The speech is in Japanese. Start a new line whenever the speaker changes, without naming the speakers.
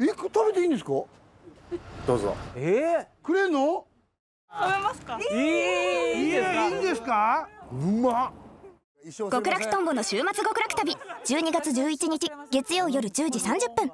え食べていいんですか？
どうぞ。
え？
くれんの？
食べますか？
ー、いいいですか？
いいんですか？うま
極楽とんぼの週末極楽旅。12月11日月曜夜10時30分。